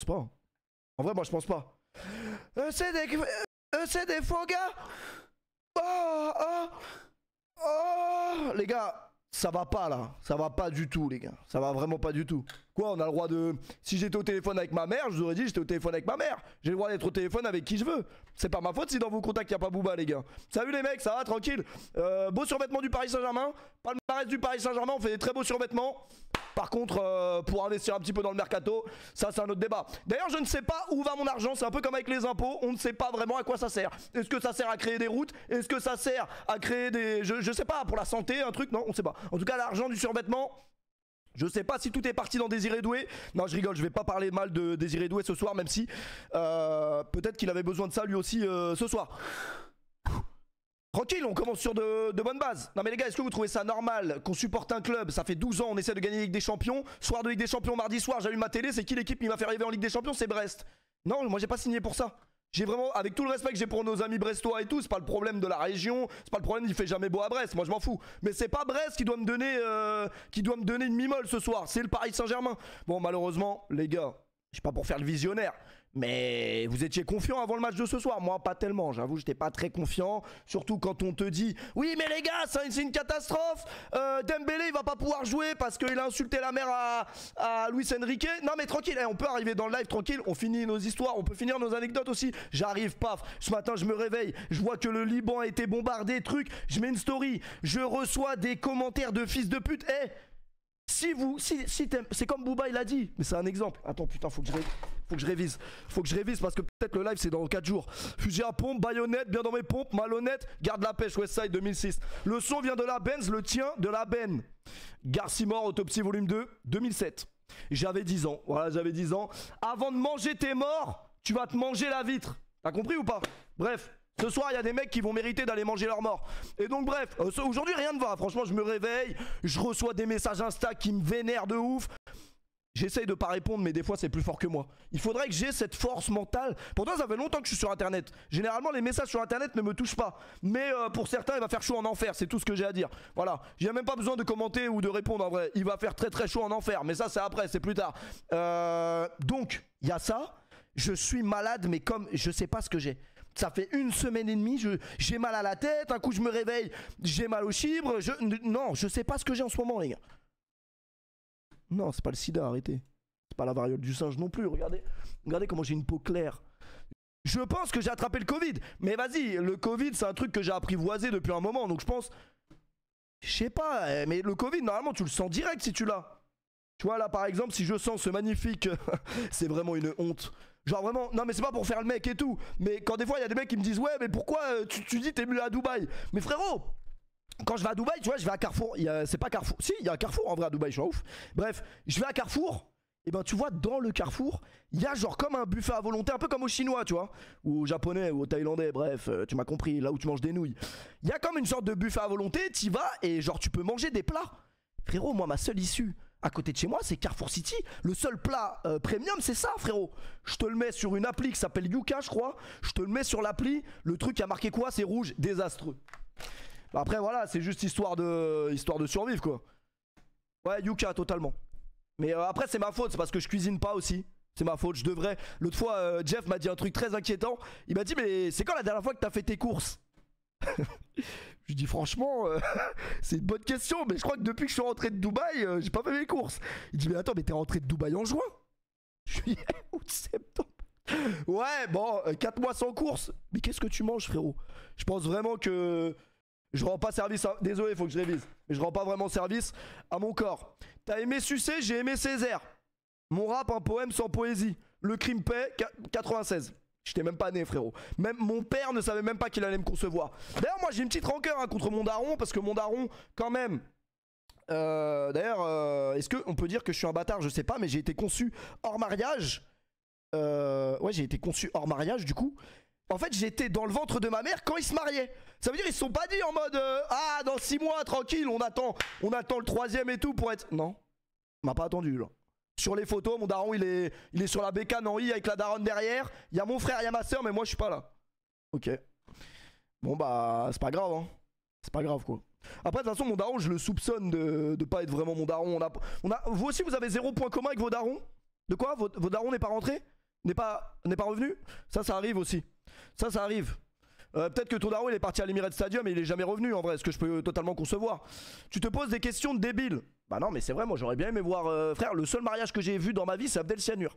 Je pense pas. En vrai, moi, je pense pas. Euh, c'est des. Euh, c'est des faux gars Oh Oh Oh Les gars, ça va pas là. Ça va pas du tout, les gars. Ça va vraiment pas du tout. Quoi, on a le droit de. Si j'étais au téléphone avec ma mère, je vous aurais dit j'étais au téléphone avec ma mère. J'ai le droit d'être au téléphone avec qui je veux. C'est pas ma faute si dans vos contacts y a pas Booba, les gars. Salut les mecs, ça va, tranquille. Euh, beau survêtement du Paris Saint-Germain. Reste du Paris Saint-Germain, on fait des très beaux survêtements. Par contre, euh, pour investir un petit peu dans le mercato, ça c'est un autre débat. D'ailleurs, je ne sais pas où va mon argent. C'est un peu comme avec les impôts. On ne sait pas vraiment à quoi ça sert. Est-ce que ça sert à créer des routes? Est-ce que ça sert à créer des. Je, je sais pas, pour la santé, un truc? Non, on sait pas. En tout cas, l'argent du survêtement. Je sais pas si tout est parti dans Désiré Doué. Non, je rigole, je vais pas parler mal de Désiré Doué ce soir, même si euh, peut-être qu'il avait besoin de ça lui aussi euh, ce soir. Tranquille, on commence sur de, bonnes bases. Non mais les gars, est-ce que vous trouvez ça normal qu'on supporte un club? Ça fait 12 ans, on essaie de gagner Ligue des Champions. Soir de Ligue des Champions, mardi soir, j'allume ma télé. C'est qui l'équipe qui m'a fait arriver en Ligue des Champions? C'est Brest. Non, moi j'ai pas signé pour ça. J'ai vraiment, avec tout le respect que j'ai pour nos amis brestois et tout, c'est pas le problème de la région, c'est pas le problème, il fait jamais beau à Brest, moi je m'en fous. Mais c'est pas Brest qui doit me donner, euh, qui doit me donner une mimole ce soir, c'est le Paris Saint-Germain. Bon, malheureusement, les gars, je suis pas pour faire le visionnaire, mais vous étiez confiant avant le match de ce soir. Moi, pas tellement. J'avoue, j'étais pas très confiant. Surtout quand on te dit Oui, mais les gars, c'est une catastrophe. Euh, Dembélé, il va pas pouvoir jouer parce qu'il a insulté la mère à, à Luis Enrique. Non, mais tranquille, eh, on peut arriver dans le live tranquille. On finit nos histoires. On peut finir nos anecdotes aussi. J'arrive, paf. Ce matin, je me réveille. Je vois que le Liban a été bombardé. Truc. Je mets une story. Je reçois des commentaires de fils de pute. Eh, si vous, si, si c'est comme Booba il a dit, mais c'est un exemple. Attends, putain, faut que je, ré- faut que je révise, faut que je révise parce que peut-être le live c'est dans 4 jours. Fusil à pompe, baïonnette, bien dans mes pompes, malhonnête, garde la pêche, Westside 2006. Le son vient de la Benz, le tien de la Ben. Garcimore, autopsie volume 2, 2007. J'avais 10 ans, voilà, j'avais 10 ans. Avant de manger tes morts, tu vas te manger la vitre. T'as compris ou pas? Bref. Ce soir, il y a des mecs qui vont mériter d'aller manger leur mort. Et donc, bref, euh, aujourd'hui, rien ne va. Franchement, je me réveille, je reçois des messages Insta qui me vénèrent de ouf. J'essaye de pas répondre, mais des fois c'est plus fort que moi. Il faudrait que j'ai cette force mentale. Pourtant, ça fait longtemps que je suis sur internet. Généralement, les messages sur internet ne me touchent pas. Mais euh, pour certains, il va faire chaud en enfer. C'est tout ce que j'ai à dire. Voilà. J'ai même pas besoin de commenter ou de répondre en vrai. Il va faire très très chaud en enfer. Mais ça, c'est après, c'est plus tard. Euh, donc, il y a ça. Je suis malade, mais comme je sais pas ce que j'ai. Ça fait une semaine et demie, j'ai mal à la tête, un coup je me réveille, j'ai mal au chibre, je, non, je sais pas ce que j'ai en ce moment, les gars. Non, c'est pas le sida, arrêtez. C'est pas la variole du singe non plus, regardez. Regardez comment j'ai une peau claire. Je pense que j'ai attrapé le Covid. Mais vas-y, le Covid, c'est un truc que j'ai apprivoisé depuis un moment. Donc je pense. Je sais pas, euh, mais le Covid, normalement, tu le sens direct si tu l'as. Tu vois, là, par exemple, si je sens ce magnifique. c'est vraiment une honte. Genre vraiment, non mais c'est pas pour faire le mec et tout. Mais quand des fois il y a des mecs qui me disent ouais mais pourquoi euh, tu, tu dis t'es mieux à Dubaï? Mais frérot, quand je vais à Dubaï, tu vois, je vais à Carrefour. C'est pas Carrefour. Si, il y a un Carrefour en vrai à Dubaï, je suis ouf. Bref, je vais à Carrefour. Et ben tu vois, dans le Carrefour, il y a genre comme un buffet à volonté, un peu comme au chinois, tu vois. Ou au japonais, ou au thaïlandais, bref, euh, tu m'as compris, là où tu manges des nouilles. Il y a comme une sorte de buffet à volonté, t'y vas et genre tu peux manger des plats. Frérot, moi, ma seule issue à côté de chez moi, c'est Carrefour City. Le seul plat euh, premium, c'est ça, frérot. Je te le mets sur une appli qui s'appelle Yuka, je crois. Je te le mets sur l'appli. Le truc a marqué quoi C'est rouge, désastreux. Bah après, voilà, c'est juste histoire de, histoire de survivre, quoi. Ouais, Yuka, totalement. Mais euh, après, c'est ma faute, c'est parce que je cuisine pas aussi. C'est ma faute, je devrais. L'autre fois, euh, Jeff m'a dit un truc très inquiétant. Il m'a dit, mais c'est quand la dernière fois que t'as fait tes courses? Je dis franchement, euh, c'est une bonne question, mais je crois que depuis que je suis rentré de Dubaï, euh, j'ai pas fait mes courses. Il dit, mais attends, mais t'es rentré de Dubaï en juin? Juillet, août, septembre. Ouais, bon, 4 mois sans course. Mais qu'est-ce que tu manges, frérot? Je pense vraiment que je rends pas service à... Désolé, faut que je révise. Mais je rends pas vraiment service à mon corps. T'as aimé Sucé, j'ai aimé Césaire. Mon rap, un poème sans poésie. Le crime paix, qua- 96. J'étais même pas né, frérot. Même mon père ne savait même pas qu'il allait me concevoir. D'ailleurs, moi, j'ai une petite rancœur hein, contre mon daron, parce que mon daron, quand même. euh, D'ailleurs, euh, est-ce qu'on peut dire que je suis un bâtard? Je sais pas, mais j'ai été conçu hors mariage. Euh, ouais, j'ai été conçu hors mariage, du coup. En fait, j'étais dans le ventre de ma mère quand ils se mariaient. Ça veut dire ils se sont pas dit en mode ah dans 6 mois tranquille, on attend, on attend le troisième et tout pour être. Non, on m'a pas attendu là. Sur les photos, mon daron il est, il est sur la bécane en I avec la daronne derrière. Il y a mon frère, il y a ma soeur, mais moi je suis pas là. Ok. Bon bah c'est pas grave hein. C'est pas grave quoi. Après de toute façon mon daron je le soupçonne de, de pas être vraiment mon daron. On a, on a, vous aussi vous avez zéro point commun avec vos darons? De quoi? Vos, darons n'est pas rentré? N'est pas, pas revenu? Ça, ça arrive aussi. Ça, ça arrive. Euh, peut-être que ton daron il est parti à l'Emirates Stadium et il est jamais revenu en vrai, ce que je peux totalement concevoir. Tu te poses des questions de débile. Bah non, mais c'est vrai, moi j'aurais bien aimé voir. Euh, frère, le seul mariage que j'ai vu dans ma vie, c'est Abdel Sianur.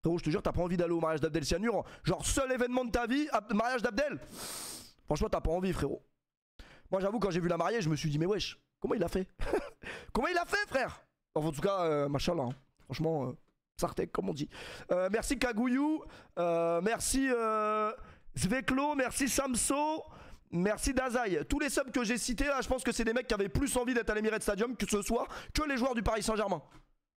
Frérot, je te jure, t'as pas envie d'aller au mariage d'Abdel Sianur. Genre, seul événement de ta vie, mariage d'Abdel. Franchement, t'as pas envie, frérot. Moi, j'avoue, quand j'ai vu la mariée, je me suis dit, mais wesh, comment il a fait? Comment il a fait, frère? En tout cas, euh, machallah. Hein. Franchement, euh, Sartek, comme on dit. Merci Kagouyou. Merci Zveklo. Merci Samso. Merci Dazai. Tous les subs que j'ai cités là, je pense que c'est des mecs qui avaient plus envie d'être à l'Emirates Stadium que ce soir que les joueurs du Paris Saint-Germain.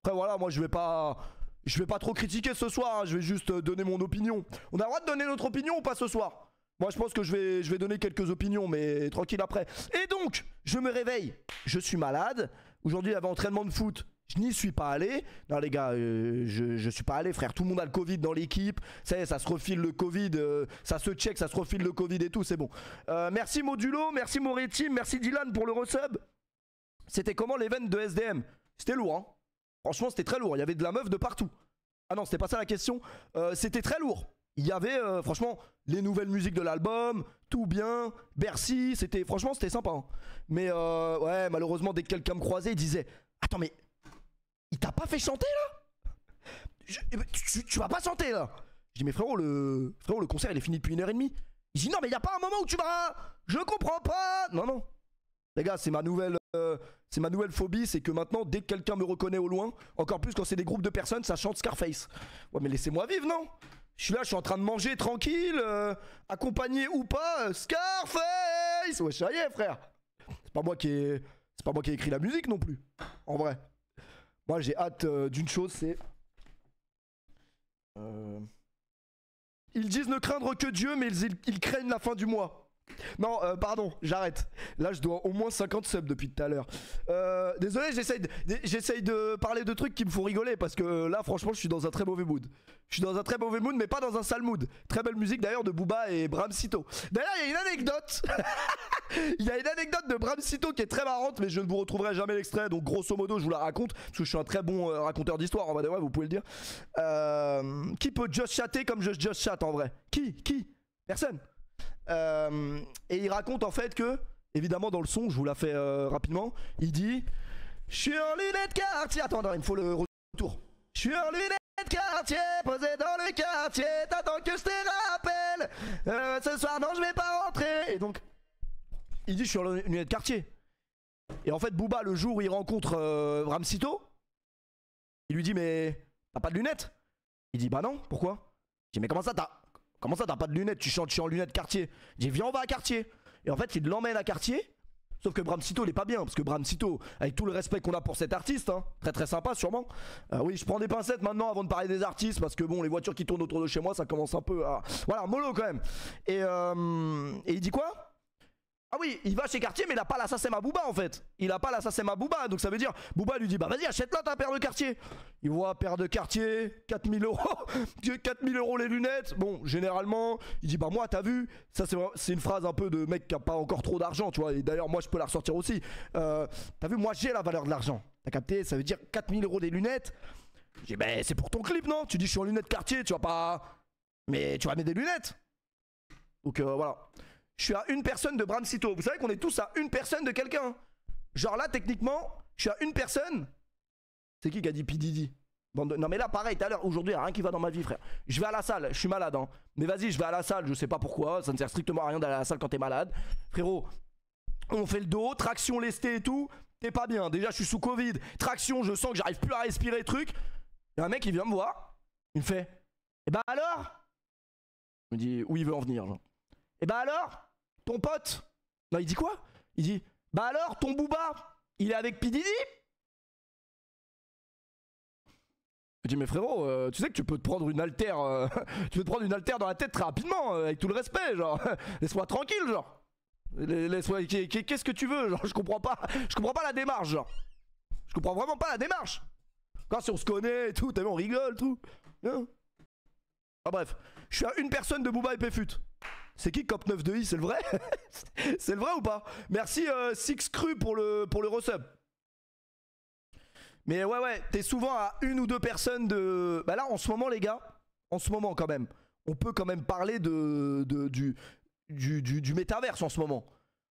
Après voilà, moi je vais pas je vais pas trop critiquer ce soir, hein. je vais juste donner mon opinion. On a le droit de donner notre opinion ou pas ce soir? Moi, je pense que je vais, je vais donner quelques opinions, mais tranquille après. Et donc, je me réveille. Je suis malade. Aujourd'hui, il y avait entraînement de foot. Je n'y suis pas allé. Non, les gars, euh, je, je suis pas allé, frère. Tout le monde a le Covid dans l'équipe. Ça se refile le Covid. Euh, ça se check, ça se refile le Covid et tout. C'est bon. Euh, merci Modulo. Merci Moretti. Merci Dylan pour le resub. C'était comment l'event de SDM C'était lourd, hein Franchement, c'était très lourd. Il y avait de la meuf de partout. Ah non, c'était pas ça la question. c'était très lourd il y avait franchement les nouvelles musiques de l'album, tout bien, Bercy, c'était franchement c'était sympa. Hein. Mais ouais, malheureusement dès que quelqu'un me croisait, il disait "Attends mais il t'a pas fait chanter là? Eh ben, tu, vas pas chanter là." Je dis "Mais frérot, le frérot le concert il est fini depuis une heure et demie." Il dit "Non mais il a pas un moment où tu vas Je comprends pas." Non non. Les gars, c'est ma nouvelle euh, c'est ma nouvelle phobie, c'est que maintenant dès que quelqu'un me reconnaît au loin, encore plus quand c'est des groupes de personnes, ça chante Scarface. Ouais, mais laissez-moi vivre, non? Je suis là, je suis en train de manger tranquille, euh, accompagné ou pas, Scarface Ouais, ça y est, frère C'est pas. C'est pas moi qui ai écrit la musique non plus, en vrai. Moi, j'ai hâte euh, d'une chose, c'est... Euh, ils disent ne craindre que Dieu, mais ils craignent la fin du mois. Non, euh, pardon, j'arrête. Là, je dois au moins 50 subs depuis tout à l'heure. Euh, désolé, j'essaye de, de parler de trucs qui me font rigoler parce que là, franchement, je suis dans un très mauvais mood. Je suis dans un très mauvais mood, mais pas dans un sale mood. Très belle musique d'ailleurs de Booba et Bram Sito. D'ailleurs, il y a une anecdote. il y a une anecdote de Bram Sito qui est très marrante, mais je ne vous retrouverai jamais l'extrait. Donc, grosso modo, je vous la raconte parce que je suis un très bon euh, raconteur d'histoire. En vrai, vous pouvez le dire. qui peut just chatter comme je just chat en vrai? Qui? Qui? Personne. Euh, et il raconte en fait que, évidemment dans le son, je vous la fais euh, rapidement, il dit Je suis en lunettes quartier. Attends, il me faut le retour. Je suis en lunettes quartier, posé dans le quartier. T'attends que je te rappelle. Euh, ce soir, non, je vais pas rentrer. Et donc, il dit Je suis en lunettes quartier. Et en fait, Booba, le jour où il rencontre Ramsito, il lui dit Mais t'as pas de lunettes? Il dit Bah non, pourquoi? Il dit Mais comment ça t'as Comment ça, t'as pas de lunettes? Tu chantes, je en lunettes quartier. J'ai viens, on va à quartier. Et en fait, il l'emmène à quartier. Sauf que Bram Sito, il est pas bien. Parce que Bram Sito, avec tout le respect qu'on a pour cet artiste, hein, très très sympa sûrement. Euh, oui, je prends des pincettes maintenant avant de parler des artistes. Parce que bon, les voitures qui tournent autour de chez moi, ça commence un peu à. Voilà, mollo quand même. Et, euh, et il dit quoi? Ah oui, il va chez Cartier, mais il a pas l'assassin à Booba en fait. Il a pas l'assassin à Booba, donc ça veut dire Booba lui dit bah vas-y achète-la ta paire de Cartier. Il voit paire de Cartier, 4000 euros, 4000 euros les lunettes. Bon, généralement, il dit bah moi t'as vu, ça c'est une phrase un peu de mec qui a pas encore trop d'argent, tu vois. Et d'ailleurs moi je peux la ressortir aussi. Euh, t'as vu, moi j'ai la valeur de l'argent. T'as capté? Ça veut dire 4000 euros des lunettes. J'ai bah c'est pour ton clip non? Tu dis je suis en lunettes Cartier, tu vas pas, mais tu vas mettre des lunettes. Donc euh, voilà. Je suis à une personne de Bram Sito. Vous savez qu'on est tous à une personne de quelqu'un. Genre là, techniquement, je suis à une personne. C'est qui qui a dit PDD Non mais là pareil tout à l'heure aujourd'hui rien qui va dans ma vie frère. Je vais à la salle Je suis malade hein. Mais vas-y je vais à la salle Je sais pas pourquoi Ça ne sert strictement à rien d'aller à la salle quand t'es malade. Frérot On fait le dos Traction lestée et tout. T'es pas bien. Déjà je suis sous Covid. Traction je sens que j'arrive plus à respirer truc. Et un mec il vient me voir. Il me fait eh ben alors? Il me dit où il veut en venir genre? Et eh bah ben alors ton pote Non, il dit quoi? Il dit Bah alors, ton booba, il est avec Pididi Je dis mais frérot, euh, tu sais que tu peux te prendre une altère, euh, tu peux te prendre une altère dans la tête très rapidement, euh, avec tout le respect, genre. Laisse-moi tranquille, genre. Laisse-moi. Qu'est-ce que tu veux, genre Je comprends pas. Je comprends pas la démarche, genre. Je comprends vraiment pas la démarche. Quand si on se connaît et tout, t'as vu, on rigole, tout. Hein ah bref, je suis à une personne de Booba et Péfut. C'est qui Cop 9 de i C'est le vrai C'est le vrai ou pas Merci euh, Six Cru pour le, pour le resub. Mais ouais, ouais, t'es souvent à une ou deux personnes de. Bah là, en ce moment, les gars, en ce moment quand même, on peut quand même parler de, du, du, du, métaverse en ce moment.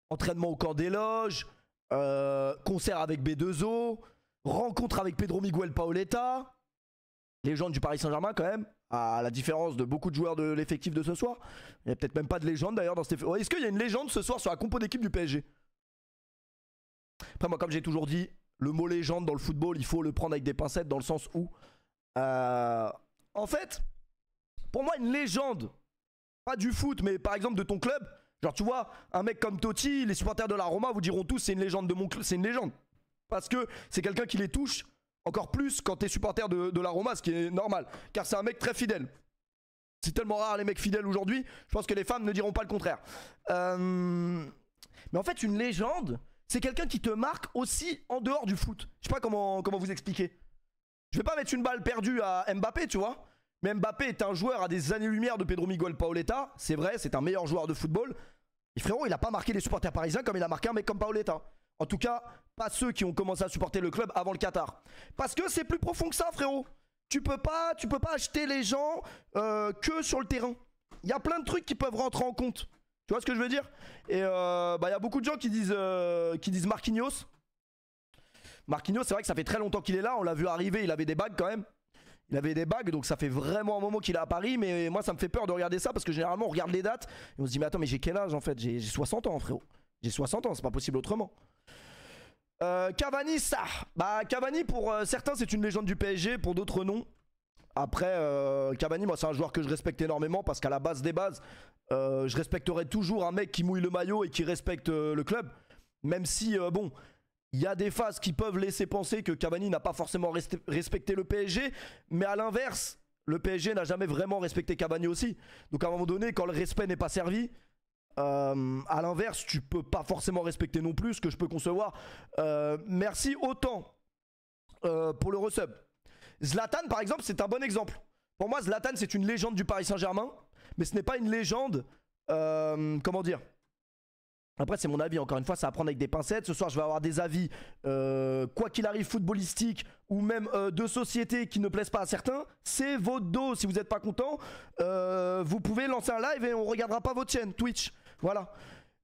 Entraînement au camp des loges, euh, concert avec B2O, rencontre avec Pedro Miguel Paoletta, légende du Paris Saint-Germain quand même, à la différence de beaucoup de joueurs de l'effectif de ce soir. Il n'y a peut-être même pas de légende d'ailleurs dans cet Est-ce qu'il y a une légende ce soir sur la compo d'équipe du PSG Après moi comme j'ai toujours dit, le mot légende dans le football, il faut le prendre avec des pincettes dans le sens où... Euh, en fait, pour moi une légende, pas du foot mais par exemple de ton club, genre tu vois, un mec comme Totti, les supporters de la Roma vous diront tous c'est une légende de mon club, c'est une légende. Parce que c'est quelqu'un qui les touche encore plus quand t'es supporter de, la Roma, ce qui est normal. Car c'est un mec très fidèle. C'est tellement rare les mecs fidèles aujourd'hui, je pense que les femmes ne diront pas le contraire. Euh, mais en fait, une légende, c'est quelqu'un qui te marque aussi en dehors du foot. Je sais pas comment, comment vous expliquer. Je vais pas mettre une balle perdue à Mbappé, tu vois. Mais Mbappé est un joueur à des années-lumière de Pedro Miguel Paoletta. C'est vrai, c'est un meilleur joueur de football. Et frérot, il a pas marqué les supporters parisiens comme il a marqué un mec comme Paoletta. En tout cas, pas ceux qui ont commencé à supporter le club avant le Qatar. Parce que c'est plus profond que ça, frérot. Tu peux pas, tu peux pas acheter les gens euh, que sur le terrain. Il y a plein de trucs qui peuvent rentrer en compte. Tu vois ce que je veux dire? Et euh, bah, il y a beaucoup de gens qui disent, euh, qui disent Marquinhos. Marquinhos, c'est vrai que ça fait très longtemps qu'il est là. On l'a vu arriver, il avait des bagues quand même. Il avait des bagues, donc ça fait vraiment un moment qu'il est à Paris. Mais moi, ça me fait peur de regarder ça parce que généralement, on regarde les dates et on se dit, mais attends, mais j'ai quel âge en fait? J'ai 60 ans, frérot. J'ai 60 ans, c'est pas possible autrement. Euh, Cavani, ça. Bah, Cavani, pour euh, certains, c'est une légende du PSG, pour d'autres, non. Après, euh, Cavani, moi, c'est un joueur que je respecte énormément parce qu'à la base des bases, je respecterai toujours un mec qui mouille le maillot et qui respecte le club. Même si, bon, il y a des phases qui peuvent laisser penser que Cavani n'a pas forcément respecté le PSG, mais à l'inverse, le PSG n'a jamais vraiment respecté Cavani aussi. Donc à un moment donné, quand le respect n'est pas servi, euh, à l'inverse, tu peux pas forcément respecter non plus ce que je peux concevoir. Euh, merci autant euh, pour le resub. Zlatan, par exemple, c'est un bon exemple. Pour moi, Zlatan, c'est une légende du Paris Saint-Germain, mais ce n'est pas une légende. comment dire? Après, c'est mon avis, encore une fois, ça va prendre avec des pincettes. Ce soir, je vais avoir des avis, quoi qu'il arrive, footballistique ou même de société qui ne plaisent pas à certains. C'est votre dos. Si vous n'êtes pas content, vous pouvez lancer un live et on regardera pas votre chaîne Twitch. Voilà.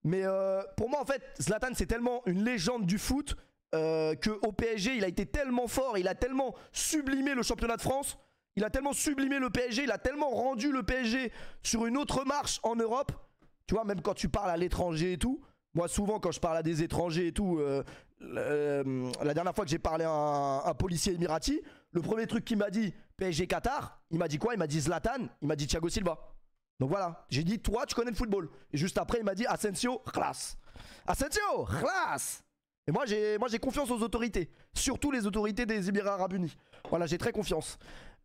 Mais euh, pour moi, en fait, Zlatan, c'est tellement une légende du foot euh, qu'au PSG, il a été tellement fort, il a tellement sublimé le championnat de France, il a tellement sublimé le PSG, il a tellement rendu le PSG sur une autre marche en Europe. Tu vois, même quand tu parles à l'étranger et tout. Moi, souvent, quand je parle à des étrangers et tout, euh, la dernière fois que j'ai parlé à un, policier émirati, le premier truc qu'il m'a dit, PSG Qatar, il m'a dit quoi? Il m'a dit Zlatan, il m'a dit Thiago Silva. Donc voilà, j'ai dit, toi, tu connais le football. Et juste après, il m'a dit, Asensio, classe. Asensio, classe. Et moi, j'ai, confiance aux autorités. Surtout les autorités des Émirats Arabes Unis. Voilà, j'ai très confiance.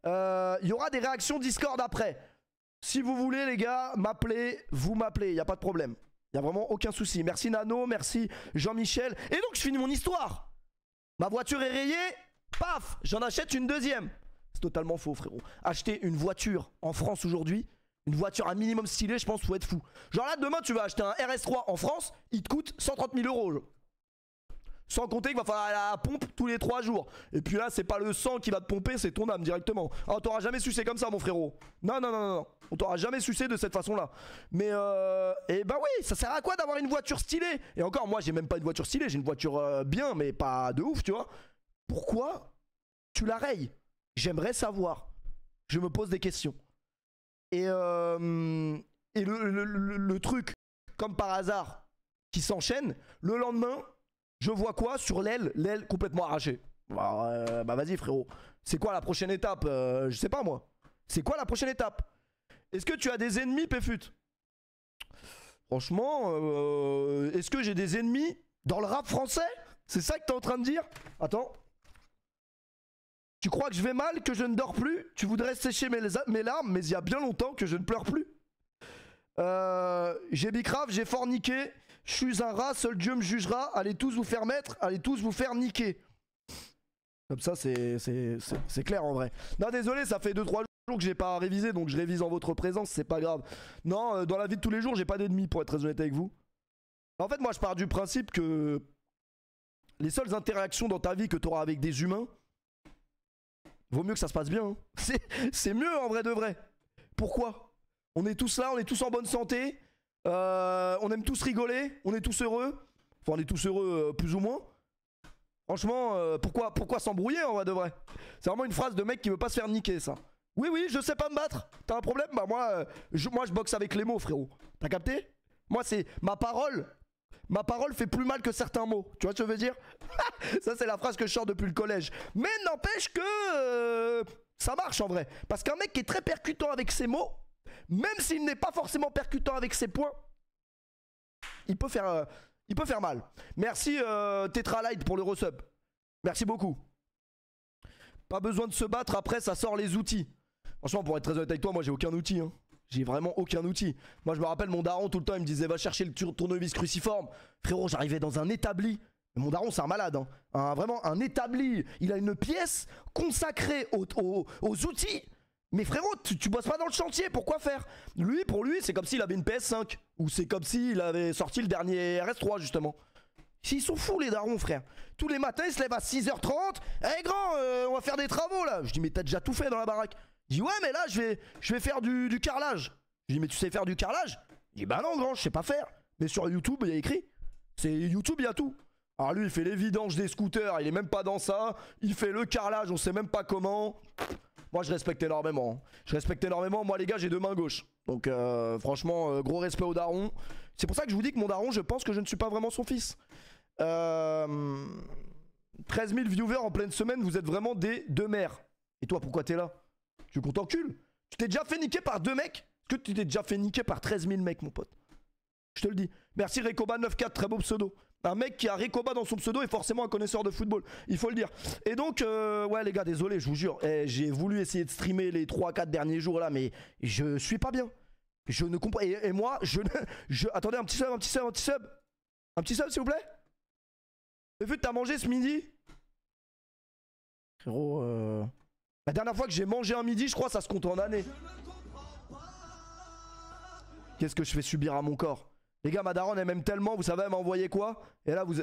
Euh, il y aura des réactions Discord après. Si vous voulez, les gars, m'appeler, vous m'appelez, il n'y a pas de problème. Il n'y a vraiment aucun souci. Merci Nano, merci Jean-Michel. Et donc, je finis mon histoire. Ma voiture est rayée, paf, j'en achète une deuxième. C'est totalement faux, frérot. Acheter une voiture en France aujourd'hui, une voiture un minimum stylée, je pense, faut être fou. Genre là, demain, tu vas acheter un RS3 en France, il te coûte 130 000 euros. Sans compter qu'il va falloir à la pompe tous les 3 jours. Et puis là, c'est pas le sang qui va te pomper, c'est ton âme directement. Ah, on t'aura jamais sucé comme ça, mon frérot. Non, non, non, non. On t'aura jamais sucé de cette façon-là. Mais euh. Et bah oui, ça sert à quoi d'avoir une voiture stylée? Et encore, moi, j'ai même pas une voiture stylée, j'ai une voiture euh, bien, mais pas de ouf, tu vois. Pourquoi tu la rayes? J'aimerais savoir. Je me pose des questions. Et, euh, et le, truc, comme par hasard, qui s'enchaîne, le lendemain, je vois quoi sur l'aile L'aile complètement arrachée. Bah, euh, bah, vas-y frérot. C'est quoi la prochaine étape euh, Je sais pas moi. C'est quoi la prochaine étape? Est-ce que tu as des ennemis, Péfut Franchement, est-ce que j'ai des ennemis dans le rap français? C'est ça que t'es en train de dire? Attends. Tu crois que je vais mal, que je ne dors plus? Tu voudrais sécher mes, larmes, mais il y a bien longtemps que je ne pleure plus. Euh, j'ai bicrave, j'ai forniqué. Je suis un rat, seul Dieu me jugera. Allez tous vous faire mettre, allez tous vous faire niquer. Comme ça, c'est clair en vrai. Non, désolé, ça fait 2-3 jours que j'ai pas révisé, donc je révise en votre présence, c'est pas grave. Non, euh, dans la vie de tous les jours, j'ai pas d'ennemis, pour être très honnête avec vous. En fait, moi, je pars du principe que les seules interactions dans ta vie que tu auras avec des humains, Vaut mieux que ça se passe bien. hein. C'est- mieux en vrai de vrai. Pourquoi? On est tous là, on est tous en bonne santé. euh, on aime tous rigoler, on est tous heureux. Enfin, on est tous heureux euh, plus ou moins. Franchement, euh, pourquoi, pourquoi s'embrouiller en vrai de vrai? C'est vraiment une phrase de mec qui veut pas se faire niquer ça. Oui, oui, je sais pas me battre. T'as un problème? Bah moi, je, moi je boxe avec les mots, frérot. T'as capté? Moi c'est ma parole. Ma parole fait plus mal que certains mots. Tu vois ce que je veux dire? Ça c'est la phrase que je sors depuis le collège. Mais n'empêche que euh, ça marche en vrai. Parce qu'un mec qui est très percutant avec ses mots, même s'il n'est pas forcément percutant avec ses points, il peut faire, euh, mal. Merci euh, pour le resub. Merci beaucoup. Pas besoin de se battre, après ça sort les outils. Franchement, pour être très honnête avec toi, moi j'ai aucun outil. hein. J'ai vraiment aucun outil. Moi je me rappelle mon daron tout le temps, il me disait va chercher le tour- tournevis cruciforme. Frérot, j'arrivais dans un établi. Mon daron c'est un malade, hein. Un- vraiment un établi. Il a une pièce consacrée aux, outils. Mais frérot, tu, bosses pas dans le chantier, pourquoi faire? Lui, pour lui, c'est comme s'il avait une PS5. Ou c'est comme s'il avait sorti le dernier RS3 justement. Ils sont fous les darons frère Tous les matins ils se lèvent à 6h30 Eh grand euh, on va faire des travaux là Je dis mais t'as déjà tout fait dans la baraque Il dit ouais mais là je vais, je vais faire du, carrelage Je dis mais tu sais faire du carrelage? Il dit bah non grand je sais pas faire Mais sur YouTube il y a écrit C'est YouTube il y a tout Alors lui il fait les vidanges des scooters Il est même pas dans ça Il fait le carrelage on sait même pas comment moi je respecte énormément. Je respecte énormément. Moi les gars j'ai deux mains gauches. Donc euh, franchement euh, gros respect au daron. C'est pour ça que je vous dis que mon daron je pense que je ne suis pas vraiment son fils. Euh, 13 000 viewers en pleine semaine, vous êtes vraiment des deux mères. Et toi pourquoi t'es là? Tu veux qu'on t'encule Tu t'es déjà fait niquer par deux mecs Est-ce que tu t'es déjà fait niquer par 13 000 mecs mon pote? Je te le dis. Merci Recoba94, très beau pseudo. Un mec qui a Recoba dans son pseudo est forcément un connaisseur de football, il faut le dire. Et donc, euh, ouais les gars, désolé, je vous jure, eh, j'ai voulu essayer de streamer les 3-4 derniers jours là, mais je suis pas bien. Je ne comprends. Et, moi, je ne. Je... Attendez, un petit sub, un petit sub, un petit sub. Un petit sub, s'il vous plaît J'ai vu t'as mangé ce midi? Frérot, euh... La dernière fois que j'ai mangé un midi, je crois, ça se compte en années. Qu'est-ce que je fais subir à mon corps? Les gars, ma daronne, elle m'aime tellement, vous savez, elle m'a envoyé quoi? Et là, vous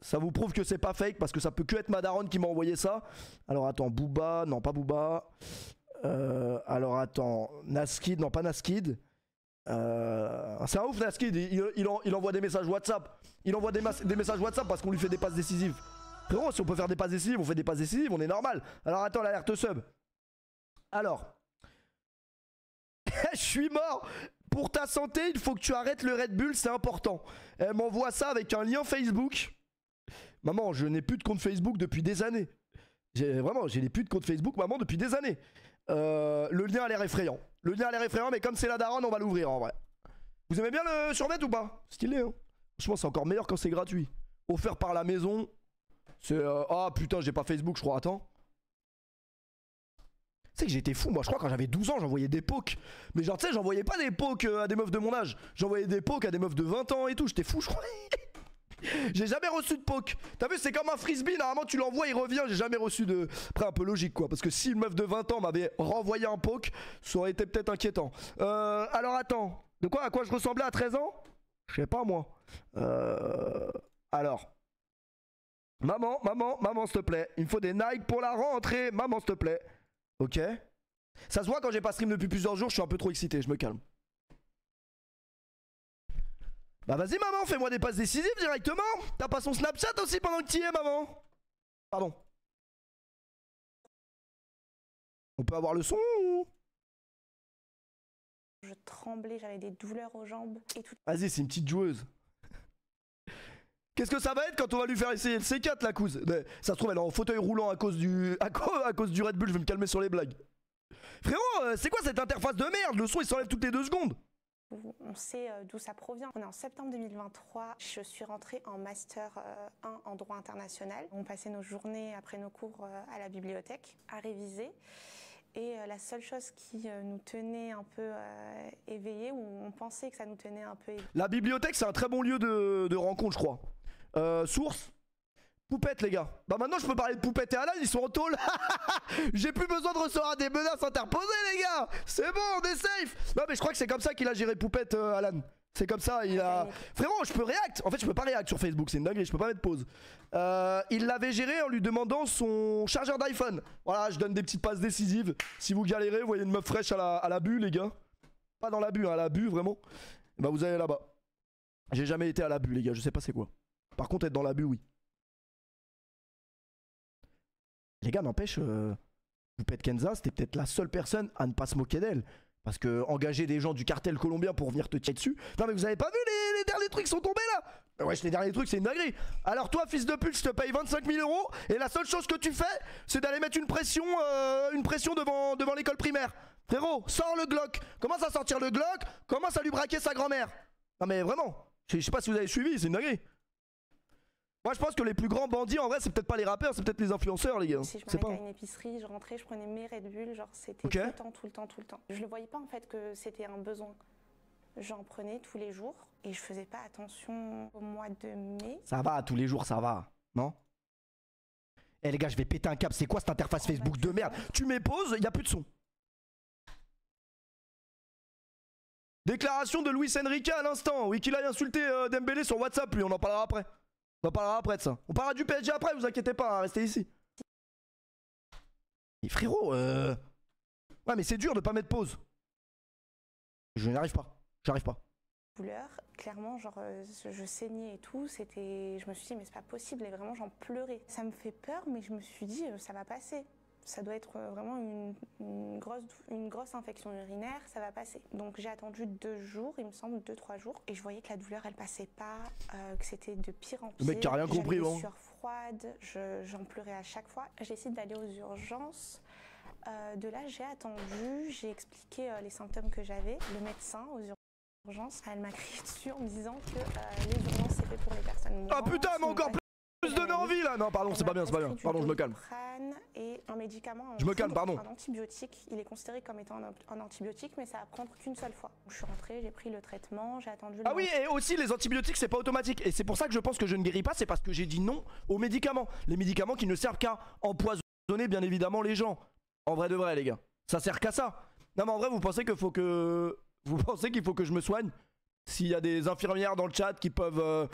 ça vous prouve que c'est pas fake parce que ça peut que être ma daronne qui m'a envoyé ça. Alors attends, Booba, non pas Booba. Euh, alors attends, Naskid, non pas Naskid. Euh, c'est un ouf Naskid, il, il- il en- il envoie des messages WhatsApp. Il envoie des messages WhatsApp parce qu'on lui fait des passes décisives. Frérot, si on peut faire des passes décisives, on fait des passes décisives, on est normal. Alors attends, l'alerte sub. Alors. Je suis mort Pour ta santé, il faut que tu arrêtes le Red Bull, c'est important. Elle m'envoie ça avec un lien Facebook. Maman, je n'ai plus de compte Facebook depuis des années. Vraiment, j'ai plus de compte Facebook, maman, depuis des années. Euh, le lien a l'air effrayant. Le lien a l'air effrayant, mais comme c'est la daronne, on va l'ouvrir en vrai. Vous aimez bien le survêt ou pas? Stylé, hein Franchement, c'est encore meilleur quand c'est gratuit. Offert par la maison. C'est. euh, Ah putain, j'ai pas Facebook, je crois. Attends. Tu sais que j'étais fou, moi je crois quand j'avais 12 ans j'envoyais des pokes. Mais genre tu sais j'envoyais pas des pokes euh, à des meufs de mon âge. J'envoyais des pokes à des meufs de 20 ans et tout, j'étais fou je crois. J'ai jamais reçu de poke. T'as vu, c'est comme un frisbee, normalement tu l'envoies, il revient. J'ai jamais reçu de. Après, un peu logique quoi. Parce que si une meuf de 20 ans m'avait renvoyé un poke, ça aurait été peut-être inquiétant. Euh, alors attends. De quoi À quoi je ressemblais à 13 ans? Je sais pas moi. Euh, alors. Maman, maman, maman, s'il te plaît. Il me faut des Nike pour la rentrée. Maman, s'il te plaît. Ok. Ça se voit quand j'ai pas stream depuis plusieurs jours, je suis un peu trop excité, je me calme. Bah vas-y maman, fais-moi des passes décisives directement T'as pas son Snapchat aussi pendant que t'y es maman? Pardon. On peut avoir le son ou... Je tremblais, j'avais des douleurs aux jambes et tout. Vas-y, c'est une petite joueuse. Qu'est-ce que ça va être quand on va lui faire essayer le C4 la Mais Ça se trouve elle est en fauteuil roulant à cause du à, cause du Red Bull, je vais me calmer sur les blagues. Frérot, euh, c'est quoi cette interface de merde? Le son il s'enlève toutes les deux secondes. On sait euh, d'où ça provient. On est en septembre 2023. Je suis rentrée en master euh, 1 en droit international. On passait nos journées après nos cours euh, à la bibliothèque à réviser. Et euh, la seule chose qui euh, nous tenait un peu euh, éveillés, ou on pensait que ça nous tenait un peu éveillés, La bibliothèque, c'est un très bon lieu de, de rencontre, je crois. Euh, source Poupette, les gars. Bah maintenant, je peux parler de Poupette et Alan, ils sont en tôle. J'ai plus besoin de recevoir des menaces interposées, les gars. C'est bon, on est safe. Non, mais je crois que c'est comme ça qu'il a géré Poupette, euh, Alan. C'est comme ça, il a. Frérot, je peux réact. En fait, je peux pas réact sur Facebook, c'est une dinguerie, je peux pas mettre pause. Euh, il l'avait géré en lui demandant son chargeur d'iPhone. Voilà, je donne des petites passes décisives. Si vous galérez, vous voyez une meuf fraîche à la, à la bu, les gars. Pas dans la bu, hein, à la bu, vraiment. Bah, vous allez là-bas. J'ai jamais été à la bu, les gars, je sais pas c'est quoi. Par contre, être dans la bu, oui. Les gars, n'empêche, euh, Poupette Kenza, c'était peut-être la seule personne à ne pas se moquer d'elle. Parce que engager des gens du cartel colombien pour venir te tirer dessus. Non, mais vous avez pas vu les, derniers trucs qui sont tombés là? Bah Ouais, les derniers trucs, c'est une dinguerie. Alors, toi, fils de pute, je te paye 25 000 euros. Et la seule chose que tu fais, c'est d'aller mettre une pression, euh, une pression devant, devant l'école primaire. Frérot, sors le Glock. Commence à sortir le Glock? Commence à lui braquer sa grand-mère? Non, mais vraiment. Je sais pas si vous avez suivi, c'est une dinguerie. Moi, je pense que les plus grands bandits, en vrai, c'est peut-être pas les rappeurs, c'est peut-être les influenceurs, les gars. Si je m'arrêtais pas. à une épicerie, je rentrais, je prenais mes Red Bull, genre c'était tout le temps, tout le temps, tout le temps. Je le voyais pas en fait que c'était un besoin. J'en prenais tous les jours et je faisais pas attention au mois de mai. Ça va, tous les jours, ça va. Non? Eh les gars, je vais péter un câble. C'est quoi cette interface Facebook de merde? Tu mets pause, il y a plus de son. Déclaration de Luis Enrique à l'instant. Oui, qu'il aille insulter euh, Dembélé sur WhatsApp, lui. On en parlera après. On en parlera après de ça. On parlera du PSG après, vous inquiétez pas, hein, restez ici. Et frérot, euh... Ouais, mais c'est dur de pas mettre pause. Je n'y arrive pas. J'arrive pas. douleur. Clairement, genre, euh, je saignais et tout. C'était, je me suis dit, mais c'est pas possible. Et vraiment, j'en pleurais. Ça me fait peur, mais je me suis dit, euh, ça va passer. Ça doit être euh, vraiment une, une grosse, une grosse infection urinaire, ça va passer. Donc j'ai attendu deux jours, il me semble, deux, trois jours. Et je voyais que la douleur, elle passait pas, euh, que c'était de pire en pire. Le mec a rien compris, sueurs froides, je- j'en pleurais à chaque fois. J'ai d'aller aux urgences. Euh, de là, j'ai attendu, j'ai expliqué euh, les symptômes que j'avais. Le médecin aux urgences, elle m'a crié dessus en me disant que les urgences, c'est fait pour les personnes Ah mourantes, putain, mais encore plus donner envie là Non, pardon, on c'est pas bien, c'est pas bien. Pardon, je me calme. Et un médicament. en Je me calme, pardon. Un antibiotique. Il est considéré comme étant un, antibiotique, mais ça à prendre qu'une seule fois. Je suis rentrée, j'ai pris le traitement, j'ai attendu. le Ah oui, et aussi les antibiotiques, c'est pas automatique. Et c'est pour ça que je pense que je ne guéris pas, c'est parce que j'ai dit non aux médicaments. Les médicaments qui ne servent qu'à empoisonner, bien évidemment, les gens. En vrai de vrai, les gars. Ça sert qu'à ça. Non, mais en vrai, vous pensez qu'il faut que. Vous pensez qu'il faut que je me soigne? S'il y a des infirmières dans le chat qui peuvent euh,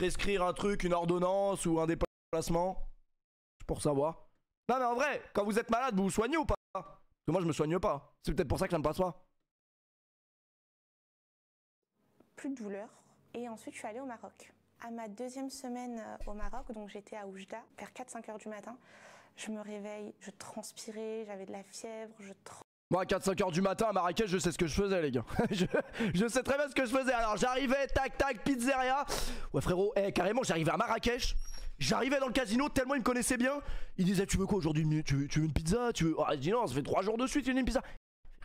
prescrire un truc, une ordonnance ou un déplacement Pour savoir. Non, mais en vrai, quand vous êtes malade, vous vous soignez ou pas? Parce que moi, je me soigne pas. C'est peut-être pour ça que ça me passe pas. plus de douleur. Et ensuite, je suis allée au Maroc. À ma deuxième semaine euh, au Maroc, donc j'étais à Oujda, vers 4-5 heures du matin, je me réveille, je transpirais, j'avais de la fièvre, je. Moi, à 4-5 heures du matin à Marrakech, je sais ce que je faisais, les gars. je, sais très bien ce que je faisais. Alors, j'arrivais, tac, tac, pizzeria. Ouais, frérot, eh, carrément, j'arrivais à Marrakech. J'arrivais dans le casino tellement il me connaissait bien. Il disait Tu veux quoi aujourd'hui tu, veux- une pizza tu veux... Ah, je dis non, ça fait 3 jours de suite, une pizza.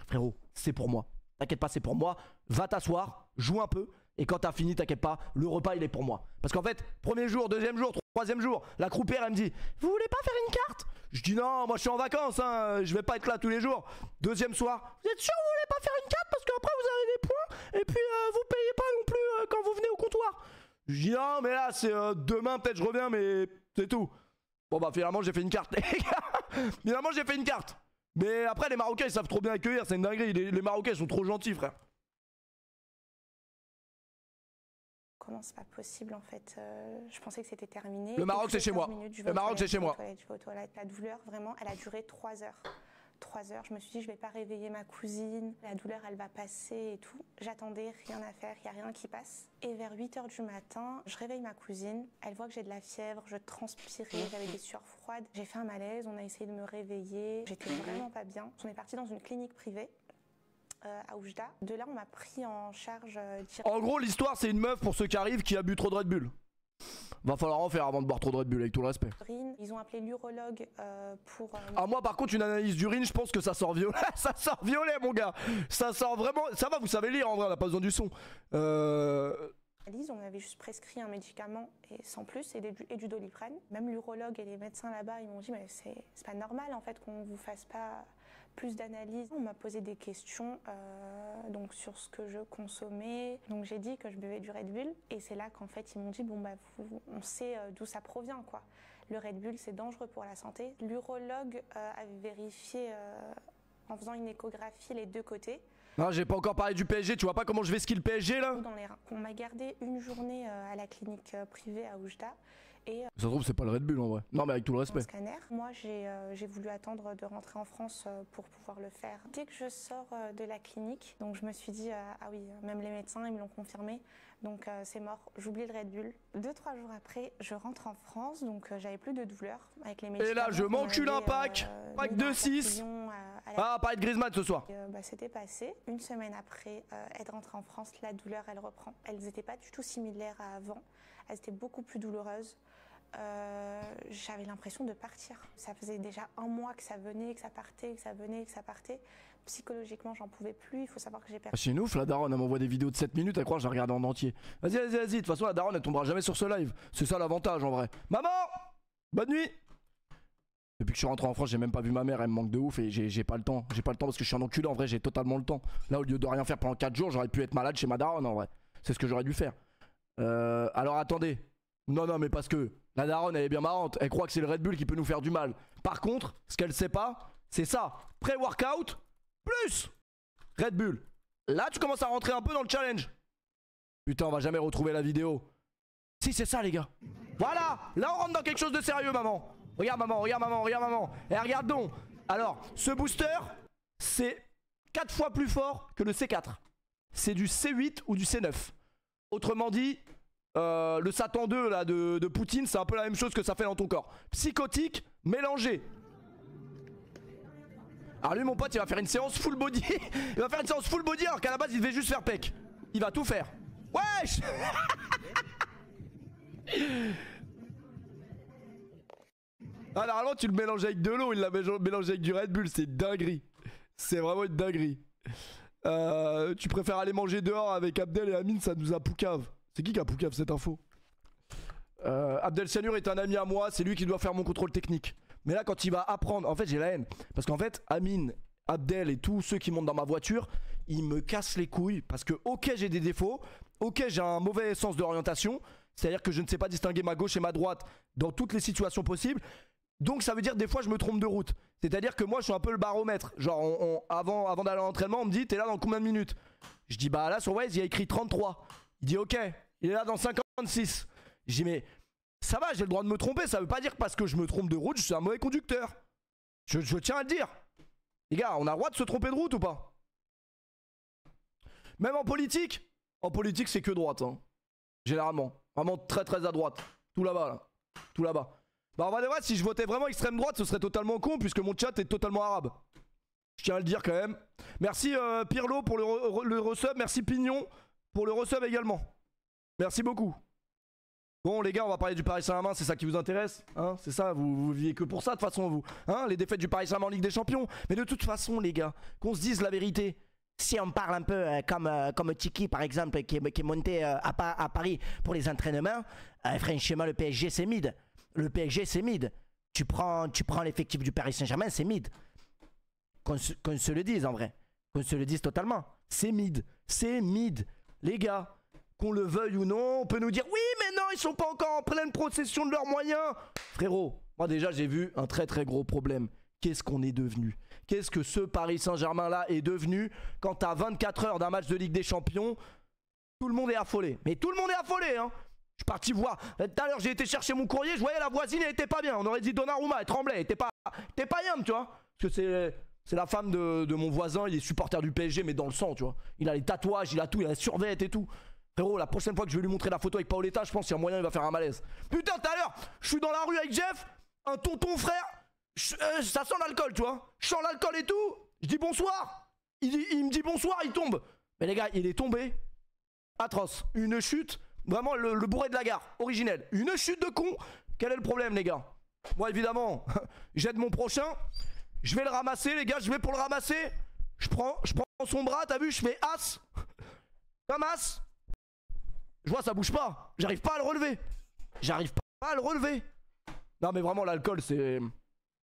Frérot, c'est pour moi. T'inquiète pas, c'est pour moi. Va t'asseoir, joue un peu. Et quand t'as fini, t'inquiète pas, le repas il est pour moi. Parce qu'en fait, premier jour, deuxième jour, troisième jour, la croupière elle me dit Vous voulez pas faire une carte? Je dis non, moi je suis en vacances, hein, je vais pas être là tous les jours. Deuxième soir, vous êtes sûr vous voulez pas faire une carte parce qu'après vous avez des points et puis euh, vous payez pas non plus euh, quand vous venez au comptoir. Je dis non, mais là c'est euh, demain peut-être je reviens, mais c'est tout. Bon bah finalement j'ai fait une carte. finalement j'ai fait une carte. Mais après les Marocains ils savent trop bien accueillir, c'est une dinguerie. Les, les Marocains ils sont trop gentils frère. Comment c'est pas possible en fait euh, Je pensais que c'était terminé. Le Maroc, c'est chez 15 moi. minutes, Le Maroc, c'est chez moi. aux toilettes, je vais aux toilettes. La douleur, vraiment, elle a duré 3 heures. 3 heures, je me suis dit, je vais pas réveiller ma cousine, la douleur, elle va passer et tout. J'attendais, rien à faire, il n'y a rien qui passe. Et vers 8 heures du matin, je réveille ma cousine, elle voit que j'ai de la fièvre, je transpirais, j'avais des sueurs froides. J'ai fait un malaise, on a essayé de me réveiller, j'étais vraiment pas bien. On est parti dans une clinique privée. Euh, à Oujda. De là, on m'a pris en charge euh, En gros, l'histoire, c'est une meuf pour ceux qui arrivent qui a bu trop de Red Bull. Va falloir en faire avant de boire trop de Red Bull, avec tout le respect. Ils ont appelé l'urologue euh, pour. euh, Ah, moi, par contre, une analyse d'urine, je pense que ça sort violet. ça sort violet, mon gars. Ça sort vraiment. Ça va, vous savez lire en vrai, on a pas besoin du son. Euh. On m'avait juste prescrit un médicament et sans plus et, des- et du doliprane. Même l'urologue et les médecins là-bas, ils m'ont dit mais c'est c'est pas normal en fait qu'on vous fasse pas plus d'analyses. On m'a posé des questions euh, donc sur ce que je consommais. Donc j'ai dit que je buvais du Red Bull et c'est là qu'en fait ils m'ont dit bon bah vous- on sait euh, d'où ça provient quoi. Le Red Bull c'est dangereux pour la santé. L'urologue euh, avait vérifié euh, en faisant une échographie les deux côtés. Non, j'ai pas encore parlé du PSG, tu vois pas comment je vais skill PSG là? Dans les reins. On m'a gardé une journée à la clinique privée à Oujda et euh, Ça se trouve, c'est pas le Red Bull en vrai. Non, mais avec tout le respect. scanner. Moi, j'ai euh, j'ai voulu attendre de rentrer en France euh, pour pouvoir le faire. Dès que je sors de la clinique, donc je me suis dit, ah oui, même les médecins, ils me l'ont confirmé. Donc c'est mort, j'oublie le Red Bull. Deux, trois jours après, je rentre en France, donc j'avais plus de douleur avec les médicaments. là, je m'encule un pack, pack euh, à la Ah, parler de Griezmann ce soir. et, euh, bah, C'était passé. Une semaine après euh, être rentrée en France, la douleur, elle reprend. Elles n'étaient pas du tout similaires à avant. Elles étaient beaucoup plus douloureuses. Euh, J'avais l'impression de partir. Ça faisait déjà un mois que ça venait, que ça partait, que ça venait, que ça partait. Psychologiquement, j'en pouvais plus. Il faut savoir que j'ai perdu. Ah, une ouf, la daronne, elle m'envoie des vidéos de 7 minutes, elle croit que je regarde en entier. Vas-y, vas-y, vas-y, de toute façon, la daronne, elle tombera jamais sur ce live. C'est ça l'avantage en vrai. Maman Bonne nuit Depuis que je suis rentré en France, j'ai même pas vu ma mère, elle me manque de ouf et j'ai j'ai pas le temps. J'ai pas le temps parce que je suis un enculé, en vrai, j'ai totalement le temps. Là, au lieu de rien faire pendant 4 jours, j'aurais pu être malade chez ma daronne en vrai. C'est ce que j'aurais dû faire. Euh, alors attendez. Non, non, mais parce que la daronne, elle est bien marrante. Elle croit que c'est le Red Bull qui peut nous faire du mal. Par contre, ce qu'elle sait pas, c'est ça. Pré-workout plus Red Bull. Là, tu commences à rentrer un peu dans le challenge. Putain, on va jamais retrouver la vidéo. Si, c'est ça, les gars. Voilà, là, on rentre dans quelque chose de sérieux, maman. Regarde, maman, regarde, maman, regarde, maman. Et regarde donc. Alors, ce booster, c'est 4 fois plus fort que le C4. C'est du C8 ou du C9. Autrement dit, euh, le Satan 2 là, de, Poutine, c'est un peu la même chose que ça fait dans ton corps. Psychotique, mélangé. Alors lui mon pote il va faire une séance full body. Il va faire une séance full body alors qu'à la base il devait juste faire pec. Il va tout faire. Wesh Ah normalement tu le mélanges avec de l'eau Il l'a mélangé avec du Red Bull C'est dinguerie. C'est vraiment une dinguerie. Euh, Tu préfères aller manger dehors avec Abdel et Amine Ça nous a poucave C'est qui qui a poucave cette info euh, Abdel Sianour est un ami à moi, c'est lui qui doit faire mon contrôle technique. Mais là, quand il va apprendre, en fait, j'ai la haine. Parce qu'en fait, Amine, Abdel et tous ceux qui montent dans ma voiture, ils me cassent les couilles. Parce que, ok, j'ai des défauts, ok, j'ai un mauvais sens d'orientation. C'est-à-dire que je ne sais pas distinguer ma gauche et ma droite dans toutes les situations possibles. Donc, ça veut dire des fois, je me trompe de route. C'est-à-dire que moi, je suis un peu le baromètre. Genre, on- avant, avant d'aller à l'entraînement, on me dit, t'es là dans combien de minutes? Je dis, bah là, sur Waze, il y a écrit 33. Il dit, ok, il est là dans 56. Je dis, mais ça va, j'ai le droit de me tromper. Ça veut pas dire parce que je me trompe de route, je suis un mauvais conducteur. Je, tiens à le dire. Les gars, on a le droit de se tromper de route ou pas? Même en politique? En politique, c'est que droite. hein. Généralement. Vraiment très très à droite. Tout là-bas, là. Tout là-bas. Bah, en vrai, vrai, si je votais vraiment extrême droite, ce serait totalement con puisque mon chat est totalement arabe. Je tiens à le dire quand même. Merci euh, Pirlo pour le, re-. Merci Pignon pour le resub également. Merci beaucoup. Bon les gars, on va parler du Paris Saint-Germain, c'est ça qui vous intéresse hein? C'est ça, vous, vous vivez que pour ça de toute façon vous. Hein? Les défaites du Paris Saint-Germain en Ligue des Champions. Mais de toute façon les gars, qu'on se dise la vérité. Si on parle un peu euh, comme, euh, comme Tiki par exemple, qui est, monté euh, à, Pa- à Paris pour les entraînements, franchement le PSG c'est mid. Le PSG c'est mid. Tu prends, tu prends l'effectif du Paris Saint-Germain, c'est mid. Qu'on se, se le dise en vrai. Qu'on se le dise totalement. C'est mid. C'est mid. Les gars, qu'on le veuille ou non, on peut nous dire oui, mais non, ils sont pas encore en pleine procession de leurs moyens. Frérot, moi déjà j'ai vu un très très gros problème. Qu'est-ce qu'on est devenu? Qu'est-ce que ce Paris Saint-Germain là est devenu quand à 24 heures d'un match de Ligue des Champions, tout le monde est affolé. Mais tout le monde est affolé, hein. Je suis parti voir. Tout à l'heure, j'ai été chercher mon courrier. Je voyais la voisine, elle était pas bien. On aurait dit Donnarumma, elle tremblait. Elle était pas, elle pas yam, tu vois. Parce que c'est, c'est la femme de, de mon voisin. Il est supporter du PSG, mais dans le sang, tu vois. Il a les tatouages, il a tout, il a la survette et tout. Frérot, la prochaine fois que je vais lui montrer la photo avec Paoletta, je pense qu'il y a moyen, il va faire un malaise. Putain, tout à l'heure, je suis dans la rue avec Jeff, un tonton frère. euh, ça sent l'alcool, tu vois. Je sens l'alcool et tout. Je dis bonsoir. Il, me dit bonsoir, il tombe. Mais les gars, il est tombé. Atroce. Une chute. Vraiment le, le bourré de la gare. Originel. Une chute de con. Quel est le problème, les gars? Moi, évidemment, j'aide mon prochain. Je vais le ramasser, les gars. Je vais pour le ramasser. Je prends, je prends son bras, t'as vu Je fais as. Comme as. Je vois, ça bouge pas. J'arrive pas à le relever. J'arrive pas à le relever. Non, mais vraiment, l'alcool, c'est.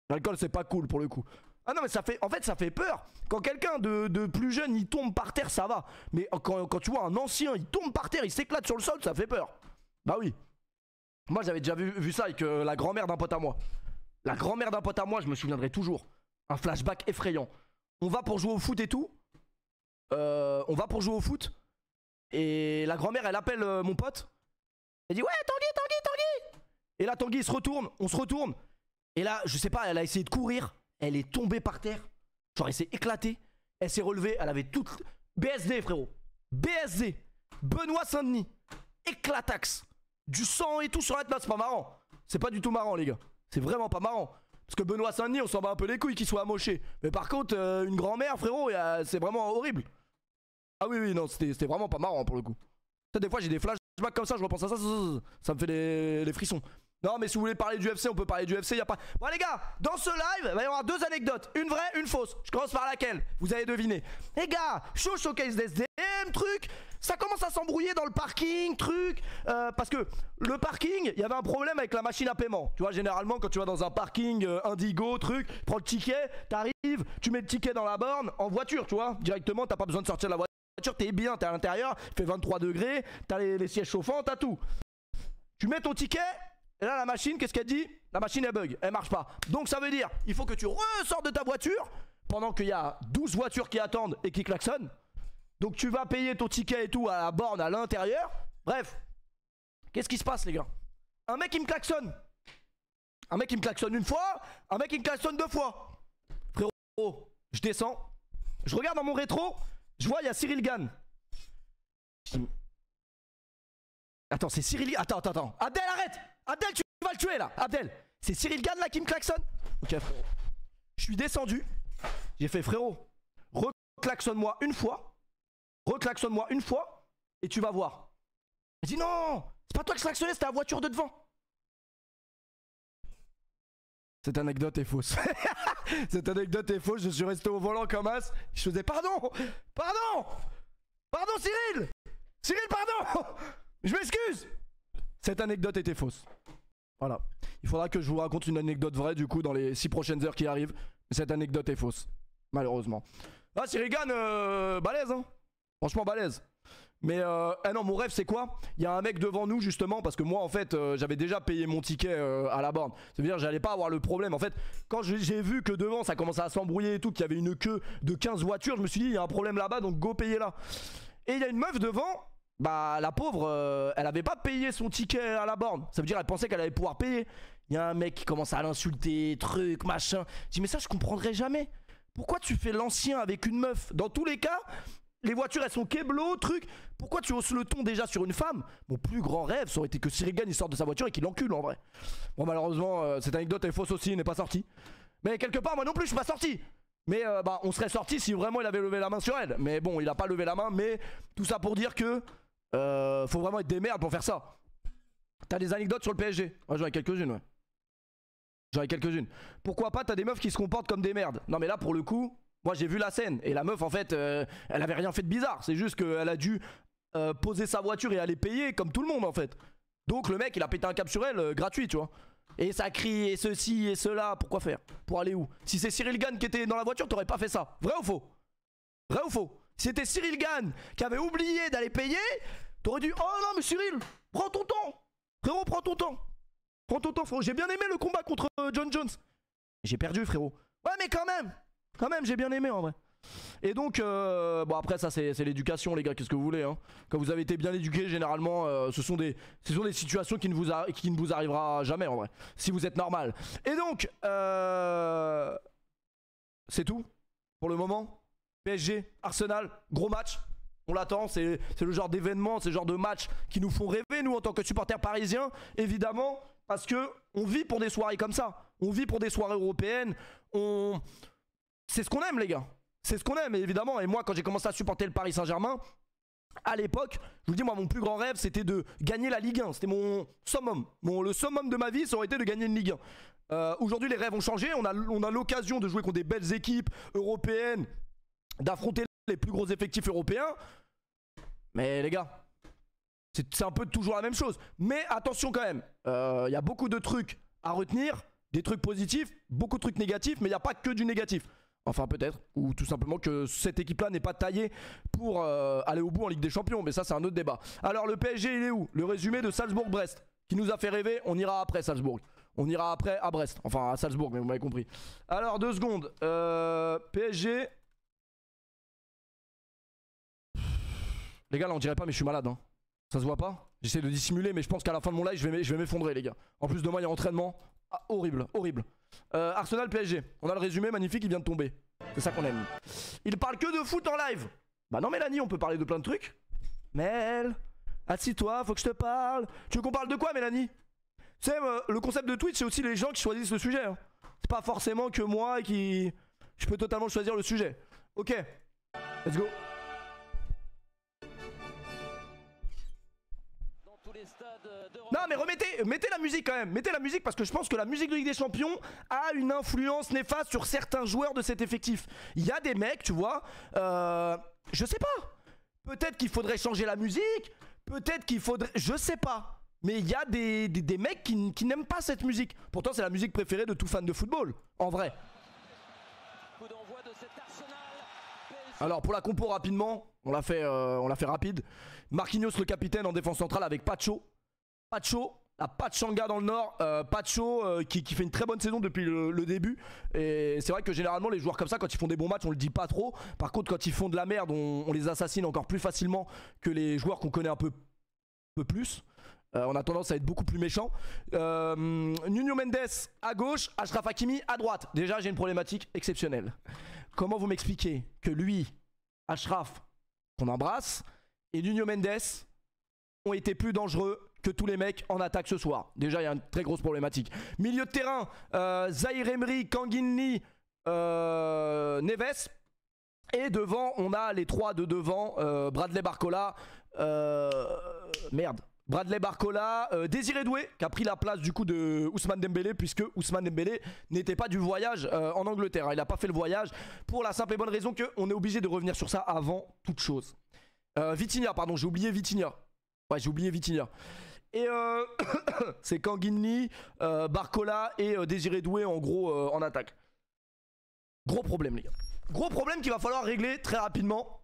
L'alcool, c'est pas cool pour le coup. Ah non, mais ça fait. En fait, ça fait peur. Quand quelqu'un de, plus jeune, il tombe par terre, ça va. Mais quand, tu vois un ancien, il tombe par terre, il s'éclate sur le sol, ça fait peur. Bah oui. Moi, j'avais déjà vu, vu ça avec euh, la grand-mère d'un pote à moi. La grand-mère d'un pote à moi, je me souviendrai toujours. Un flashback effrayant. On va pour jouer au foot et tout. euh, on va pour jouer au foot. Et la grand-mère, elle appelle euh, mon pote. Elle dit Ouais, Tanguy, Tanguy, Tanguy Et là, Tanguy il se retourne, on se retourne. Et là, je sais pas, elle a essayé de courir. Elle est tombée par terre. Genre, elle s'est éclatée. Elle s'est relevée. Elle avait toute. BSD, frérot. BSD. Benoît Saint-Denis. Éclatax. Du sang et tout sur la tête. C'est pas marrant. C'est pas du tout marrant, les gars. C'est vraiment pas marrant. Parce que Benoît Saint-Denis, on s'en bat un peu les couilles qu'il soit amoché. Mais par contre, euh, une grand-mère, frérot, a- c'est vraiment horrible. Ah oui, oui, non, c'était vraiment pas marrant pour le coup. Des fois, j'ai des flashbacks comme ça, je repense à ça, ça, me fait des, frissons. Non, mais si vous voulez parler du UFC, on peut parler du UFC, y a pas. Bon, les gars, dans ce live, il va y avoir deux anecdotes. Une vraie, une fausse. Je commence par laquelle Vous allez deviner. Les gars, show showcase d'SDM, truc. Ça commence à s'embrouiller dans le parking, truc. euh, parce que le parking, il y avait un problème avec la machine à paiement. Tu vois, généralement, quand tu vas dans un parking euh, Indigo, truc, prends le ticket, t'arrives, tu mets le ticket dans la borne, en voiture, tu vois. Directement, t'as pas besoin de sortir de la voiture, t'es bien, t'es à l'intérieur, il fait 23 degrés, t'as les, les sièges chauffants, t'as tout. Tu mets ton ticket, et là, la machine, qu'est-ce qu'elle dit? La machine, elle bug, elle marche pas. Donc, ça veut dire, il faut que tu ressors de ta voiture pendant qu'il y a 12 voitures qui attendent et qui klaxonnent. Donc, tu vas payer ton ticket et tout à la borne à l'intérieur. Bref, qu'est-ce qui se passe, les gars? Un mec, il me klaxonne. Un mec, il me klaxonne une fois. Un mec, il me klaxonne deux fois. Frérot, je descends. Je regarde dans mon rétro. Je vois, il y a Cyril Gann. Attends, c'est Cyril. Attends, attends, attends. Abdel, arrête Abdel, tu vas le tuer là Abdel C'est Cyril Gann là qui me klaxonne? Ok, frérot. Je suis descendu. J'ai fait, frérot, reclaxonne-moi une fois. Reclaxonne-moi une fois. Et tu vas voir. Il dit non C'est pas toi qui klaxonnais, c'était la voiture de devant. Cette anecdote est fausse. Cette anecdote est fausse. Je suis resté au volant comme as. Je faisais pardon Pardon Pardon, Cyril Cyril, pardon Je m'excuse Cette anecdote était fausse. Voilà. Il faudra que je vous raconte une anecdote vraie du coup dans les 6 prochaines heures qui arrivent. Cette anecdote est fausse. Malheureusement. Ah, Cyril Gann, euh, balèze, hein Franchement, balèze. Mais euh, ah non, mon rêve c'est quoi? Il y a un mec devant nous justement parce que moi en fait euh, j'avais déjà payé mon ticket euh, à la borne. Ça veut dire j'allais pas avoir le problème. En fait, quand j'ai vu que devant ça commençait à s'embrouiller et tout, qu'il y avait une queue de 15 voitures, je me suis dit il y a un problème là-bas donc go payer là. Et il y a une meuf devant, bah la pauvre, euh, elle avait pas payé son ticket à la borne. Ça veut dire elle pensait qu'elle allait pouvoir payer. Il y a un mec qui commence à l'insulter, truc, machin. Je dis mais ça je comprendrai jamais. Pourquoi tu fais l'ancien avec une meuf? Dans tous les cas, les voitures elles sont keblo, truc. Pourquoi tu hausses le ton déjà sur une femme? Mon plus grand rêve, ça aurait été que Cyril Gann il sorte de sa voiture et qu'il l'encule en vrai. Bon, malheureusement, euh, cette anecdote est fausse aussi, il n'est pas sorti. Mais quelque part, moi non plus, je suis pas sorti. Mais euh, bah, on serait sorti si vraiment il avait levé la main sur elle. Mais bon, il a pas levé la main. Mais tout ça pour dire que euh, faut vraiment être des merdes pour faire ça. T'as des anecdotes sur le PSG Moi j'en ai quelques-unes, ouais. J'en ai quelques-unes. Pourquoi pas, t'as des meufs qui se comportent comme des merdes? Non, mais là, pour le coup, moi j'ai vu la scène. Et la meuf, en fait, euh, elle avait rien fait de bizarre. C'est juste qu'elle a dû euh, poser sa voiture et aller payer comme tout le monde, en fait. Donc le mec, il a pété un cap sur elle, euh, gratuit, tu vois. Et ça crie, et ceci, et cela. Pourquoi faire? Pour aller où? Si c'est Cyril Gann qui était dans la voiture, t'aurais pas fait ça. Vrai ou faux? Vrai ou faux? Si c'était Cyril Gann qui avait oublié d'aller payer, t'aurais dit Oh non, mais Cyril, prends ton temps. Frérot, prends ton temps. Prends ton temps, frérot. J'ai bien aimé le combat contre John Jones. J'ai perdu, frérot. Ouais, mais quand même. Quand même, j'ai bien aimé en vrai. Et donc, euh, bon après ça c'est l'éducation les gars, qu'est-ce que vous voulez hein Quand vous avez été bien éduqué, généralement, euh, ce, sont des, ce sont des situations qui ne, vous vous arrivera jamais en vrai, si vous êtes normal. Et donc, euh, c'est tout pour le moment. PSG, Arsenal, gros match. On l'attend, c'est c'est le genre d'événement, c'est le genre de match qui nous font rêver, nous, en tant que supporters parisiens, évidemment, parce que on vit pour des soirées comme ça. On vit pour des soirées européennes. On... C'est ce qu'on aime, les gars. C'est ce qu'on aime, évidemment. Et moi, quand j'ai commencé à supporter le Paris Saint-Germain, à l'époque, je vous dis, moi, mon plus grand rêve, c'était de gagner la Ligue 1. C'était mon summum. Mon, le summum de ma vie, ça aurait été de gagner une Ligue 1. Euh, Aujourd'hui, les rêves ont changé. On a, on a l'occasion de jouer contre des belles équipes européennes, d'affronter les plus gros effectifs européens. Mais les gars, c'est un peu toujours la même chose. Mais attention quand même, Euh, il y a beaucoup de trucs à retenir, des trucs positifs, beaucoup de trucs négatifs, mais il n'y a pas que du négatif. Enfin peut-être, ou tout simplement que cette équipe-là n'est pas taillée pour euh, aller au bout en Ligue des Champions, mais ça c'est un autre débat. Alors le PSG il est où? Le résumé de Salzbourg-Brest, qui nous a fait rêver, on ira après Salzbourg. On ira après à Brest, enfin à Salzbourg, mais vous m'avez compris. Alors deux secondes, Euh, PSG, Les gars, là, on dirait pas, mais je suis malade. Hein. Ça se voit pas? J'essaie de dissimuler, mais je pense qu'à la fin de mon live, je vais m'effondrer, les gars. En plus, demain, il y a entraînement. Ah, horrible, horrible. Euh, Arsenal PSG. On a le résumé magnifique, il vient de tomber. C'est ça qu'on aime. Il parle que de foot en live. Bah non, Mélanie, on peut parler de plein de trucs. Mel, assis-toi, faut que je te parle. Tu veux qu'on parle de quoi, Mélanie? Tu sais, euh, le concept de Twitch, c'est aussi les gens qui choisissent le sujet. Hein. C'est pas forcément que moi qui. Je peux totalement choisir le sujet. Ok, let's go. Non mais remettez, mettez la musique quand même, mettez la musique parce que je pense que la musique de Ligue des Champions a une influence néfaste sur certains joueurs de cet effectif. Il y a des mecs, tu vois, euh, je sais pas. Peut-être qu'il faudrait changer la musique, peut-être qu'il faudrait, je sais pas. Mais il y a des, des, mecs qui, qui n'aiment pas cette musique. Pourtant c'est la musique préférée de tout fan de football, en vrai. Alors pour la compo rapidement, on l'a fait, euh, on l'a fait rapide. Marquinhos le capitaine en défense centrale avec Pacho. Pacho, la Pachanga dans le nord, euh, Pacho euh, qui, fait une très bonne saison depuis le, début. Et c'est vrai que généralement les joueurs comme ça, quand ils font des bons matchs, on le dit pas trop. Par contre, quand ils font de la merde, on, les assassine encore plus facilement que les joueurs qu'on connaît un peu, plus. on a tendance à être beaucoup plus méchant. Nuno Mendes à gauche, Ashraf Hakimi à droite. Déjà, j'ai une problématique exceptionnelle. Comment vous m'expliquez que lui, Ashraf, qu'on embrasse, et Nuno Mendes ont été plus dangereux que tous les mecs en attaque ce soir. Déjà, il y a une très grosse problématique. Milieu de terrain, euh, Zahir Emery, Kanginli, euh, Neves. Et devant, on a les trois de devant, euh, Bradley Barcola. merde. Bradley Barcola, euh, Désiré Doué, qui a pris la place du coup de Ousmane Dembélé, puisque Ousmane Dembélé n'était pas du voyage euh, en Angleterre. Il n'a pas fait le voyage pour la simple et bonne raison qu'on est obligé de revenir sur ça avant toute chose. Euh, Vitinha, pardon, j'ai oublié Vitinha. Ouais, j'ai oublié Vitinha. Et euh, c'est Kanginli, Barcola et Désiré Doué en gros en attaque. Gros problème, les gars. Gros problème qu'il va falloir régler très rapidement.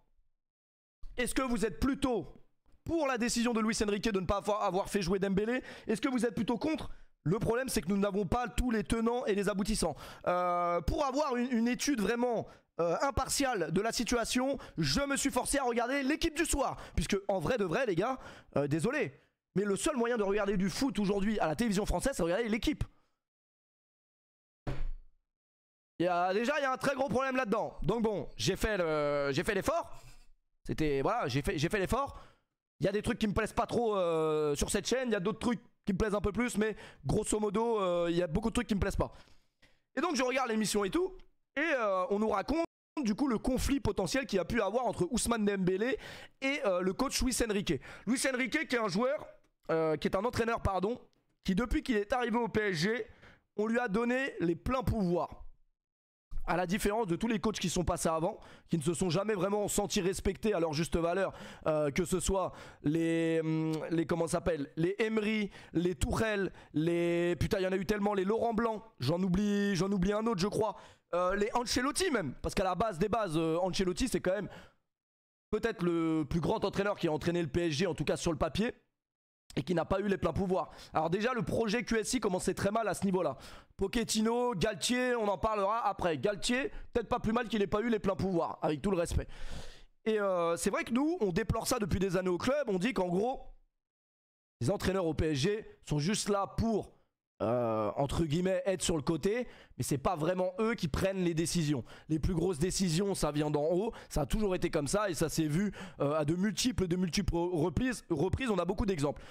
Est-ce que vous êtes plutôt pour la décision de Luis Enrique de ne pas avoir fait jouer Dembélé? Est-ce que vous êtes plutôt contre? Le problème, c'est que nous n'avons pas tous les tenants et les aboutissants. Euh, pour avoir une, étude vraiment euh, impartiale de la situation, je me suis forcé à regarder l'équipe du soir. Puisque, en vrai de vrai, les gars, euh, désolé, mais le seul moyen de regarder du foot aujourd'hui à la télévision française, c'est de regarder l'équipe. Il y a, déjà, il y a un très gros problème là-dedans. Donc bon, j'ai fait l'effort. C'était voilà, j'ai fait, fait l'effort. Il y a des trucs qui me plaisent pas trop euh, sur cette chaîne, il y a d'autres trucs qui me plaisent un peu plus, mais grosso modo, euh, il y a beaucoup de trucs qui me plaisent pas. Et donc je regarde l'émission et tout, et euh, on nous raconte du coup le conflit potentiel qu'il y a pu avoir entre Ousmane Dembélé et le coach Luis Enrique. Luis Enrique qui est un joueur, qui est un entraîneur pardon, qui depuis qu'il est arrivé au PSG, on lui a donné les pleins pouvoirs. À la différence de tous les coachs qui sont passés avant, qui ne se sont jamais vraiment sentis respectés à leur juste valeur, euh, que ce soit les, hum, les comment s'appelle, les Emery, les Tourelle, les putain il y en a eu tellement, les Laurent Blanc, j'en oublie, j'en oublie un autre je crois, euh, les Ancelotti même, parce qu'à la base des bases, euh, Ancelotti c'est quand même peut-être le plus grand entraîneur qui a entraîné le PSG en tout cas sur le papier et qui n'a pas eu les pleins pouvoirs. Alors déjà le projet QSI commençait très mal à ce niveau-là. Pochettino, Galtier, on en parlera après. Galtier, peut-être pas plus mal qu'il ait pas eu les pleins pouvoirs, avec tout le respect. Et euh, c'est vrai que nous, on déplore ça depuis des années au club. On dit qu'en gros, les entraîneurs au PSG sont juste là pour euh, entre guillemets être sur le côté, mais c'est pas vraiment eux qui prennent les décisions. Les plus grosses décisions, ça vient d'en haut, ça a toujours été comme ça et ça s'est vu euh, à de multiples, de multiples reprises. on a beaucoup d'exemples.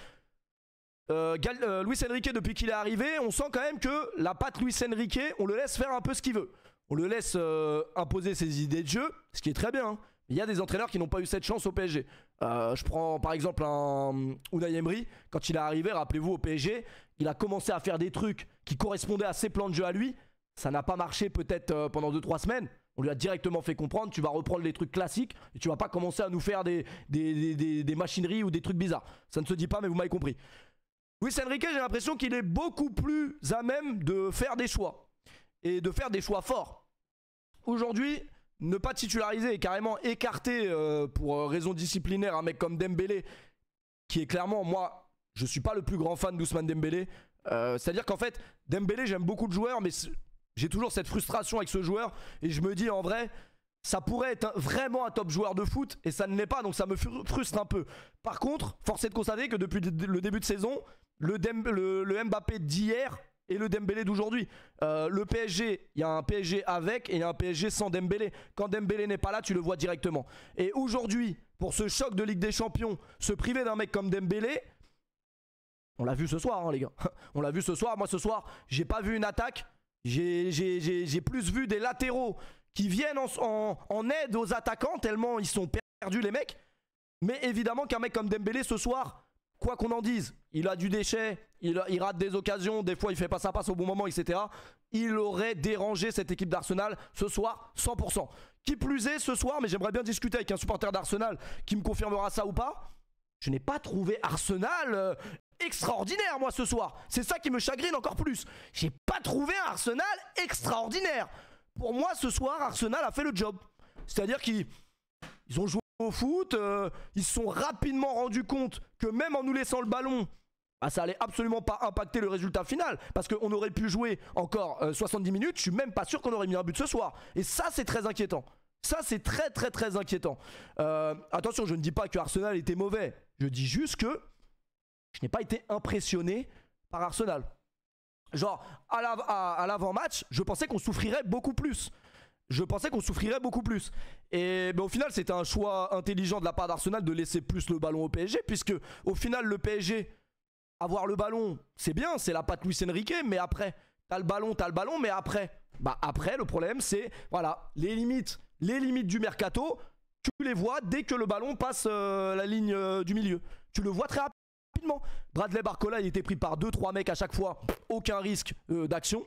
Euh, euh, Luis Enrique, depuis qu'il est arrivé, on sent quand même que la patte Luis Enrique, on le laisse faire un peu ce qu'il veut. On le laisse euh, imposer ses idées de jeu, ce qui est très bien. Hein. Il y a des entraîneurs qui n'ont pas eu cette chance au PSG. je prends par exemple un Unai Emery. Quand il est arrivé, rappelez-vous, au PSG, il a commencé à faire des trucs qui correspondaient à ses plans de jeu à lui. Ça n'a pas marché peut-être pendant 2-3 semaines. On lui a directement fait comprendre, tu vas reprendre les trucs classiques et tu vas pas commencer à nous faire des, des machineries ou des trucs bizarres. Ça ne se dit pas, mais vous m'avez compris. Luis Enrique, j'ai l'impression qu'il est beaucoup plus à même de faire des choix. Et de faire des choix forts. Aujourd'hui, ne pas titulariser et carrément écarter euh, pour euh, raison disciplinaire un mec comme Dembélé, qui est clairement, moi, je suis pas le plus grand fan d'Ousmane Dembélé. Euh, c'est-à-dire qu'en fait, Dembélé, j'aime beaucoup de joueurs, mais j'ai toujours cette frustration avec ce joueur. Et je me dis, en vrai, ça pourrait être vraiment un top joueur de foot et ça ne l'est pas, donc ça me frustre un peu. Par contre, force est de constater que depuis le début de saison, le, Mbappé d'hier et le Dembélé d'aujourd'hui. Euh, le PSG, il y a un PSG avec et il y a un PSG sans Dembélé. Quand Dembélé n'est pas là, tu le vois directement. Et aujourd'hui, pour ce choc de Ligue des Champions, se priver d'un mec comme Dembélé, on l'a vu ce soir, hein, les gars. On l'a vu ce soir. Moi, ce soir, j'ai pas vu une attaque. J'ai plus vu des latéraux qui viennent en, aide aux attaquants tellement ils sont perdus les mecs. Mais évidemment qu'un mec comme Dembélé ce soir, quoi qu'on en dise, il a du déchet, il, rate des occasions, des fois il fait pas sa passe au bon moment, etc. Il aurait dérangé cette équipe d'Arsenal ce soir 100%. Qui plus est ce soir, mais j'aimerais bien discuter avec un supporter d'Arsenal qui me confirmera ça ou pas. Je n'ai pas trouvé Arsenal euh, extraordinaire moi ce soir. C'est ça qui me chagrine encore plus. J'ai pas trouvé un Arsenal extraordinaire pour moi, ce soir, Arsenal a fait le job. C'est-à-dire qu'ils ont joué au foot, euh, ils se sont rapidement rendus compte que même en nous laissant le ballon, bah, ça allait absolument pas impacter le résultat final. Parce qu'on aurait pu jouer encore 70 euh, minutes, je suis même pas sûr qu'on aurait mis un but ce soir. Et ça, c'est très inquiétant. Ça, c'est très très très inquiétant. Euh, attention, je ne dis pas que Arsenal était mauvais. Je dis juste que je n'ai pas été impressionné par Arsenal. Genre, à l'avant-match, je pensais qu'on souffrirait beaucoup plus. Je pensais qu'on souffrirait beaucoup plus. Et au final, c'était un choix intelligent de la part d'Arsenal de laisser plus le ballon au PSG, puisque au final, le PSG, avoir le ballon, c'est bien, c'est la patte Luis Enrique, mais après, t'as le ballon, t'as le ballon, mais après, bah après, le problème, c'est, voilà, les limites, les limites du mercato, tu les vois dès que le ballon passe euh, la ligne euh, du milieu. Tu le vois très rapidement Bradley Barcola, il était pris par 2-3 mecs à chaque fois, aucun risque euh, d'action.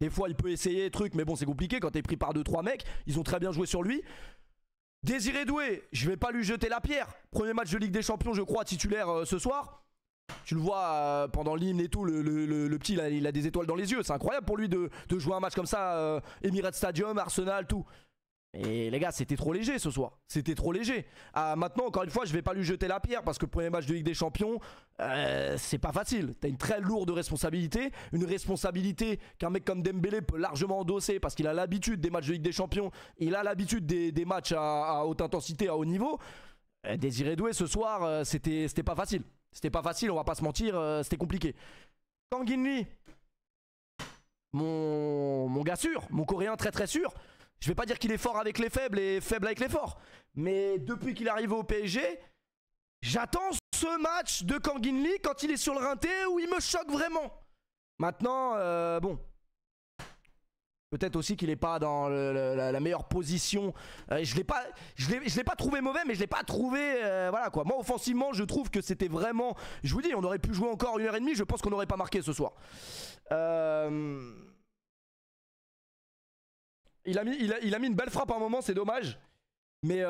Des fois, il peut essayer truc, mais bon, c'est compliqué quand t'es pris par 2-3 mecs. Ils ont très bien joué sur lui. Désiré Doué, je vais pas lui jeter la pierre. Premier match de Ligue des Champions, je crois, titulaire ce soir. Tu le vois euh, pendant l'hymne et tout, le, petit, il a, des étoiles dans les yeux. C'est incroyable pour lui de, jouer un match comme ça, Emirates Stadium, Arsenal, tout. Et les gars, c'était trop léger ce soir. C'était trop léger. Ah, maintenant, encore une fois, je vais pas lui jeter la pierre parce que le premier match de Ligue des Champions, euh, c'est pas facile. T'as une très lourde responsabilité. Une responsabilité qu'un mec comme Dembélé peut largement endosser parce qu'il a l'habitude des matchs de Ligue des Champions. Il a l'habitude des, matchs à, haute intensité, à haut niveau. Euh, Désiré Doué ce soir, euh, c'était pas facile. C'était pas facile, on va pas se mentir, c'était compliqué. Kang mon, mon gars sûr, mon coréen très très sûr. Je vais pas dire qu'il est fort avec les faibles et faible avec les forts. Mais depuis qu'il est arrivé au PSG, j'attends ce match de Kangin Lee quand il est sur le rinté où il me choque vraiment. Maintenant, euh, bon. Peut-être aussi qu'il n'est pas dans la, meilleure position. Euh, je l'ai pas, je l'ai pas trouvé mauvais, mais je l'ai pas trouvé, euh, voilà quoi. Moi, offensivement, je trouve que c'était vraiment. Je vous dis, on aurait pu jouer encore une heure et demie. Je pense qu'on n'aurait pas marqué ce soir. Euh, il a, mis, il, a, mis une belle frappe à un moment, c'est dommage. Mais